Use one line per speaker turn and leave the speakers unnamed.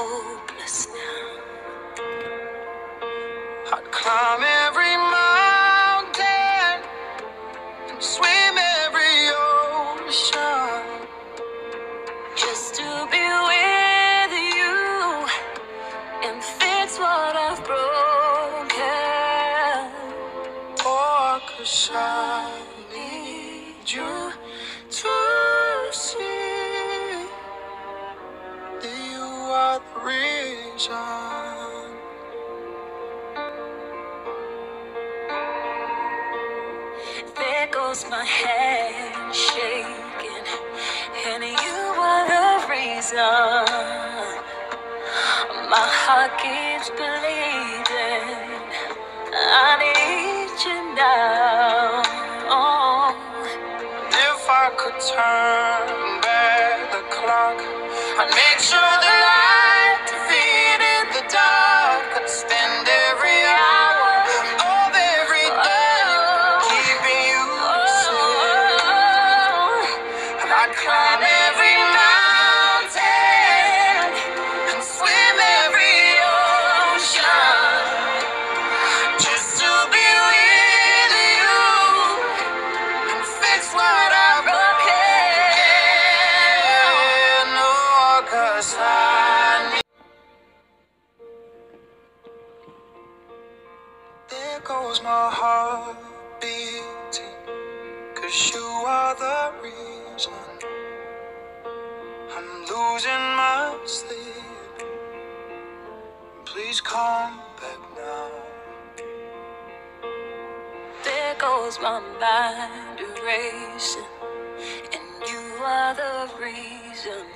Hopeless now. I'd climb every mountain and swim every ocean just to be with you and fix what I've broken. Oh, 'cause I need you to reason. There goes my hand shaking, and you are the reason my heart keeps bleeding. I need you now. Oh, if I could turn goes my heart beating. 'Cause you are the reason losing my sleep. Please come back now. There goes my mind erasing. And you are the reason.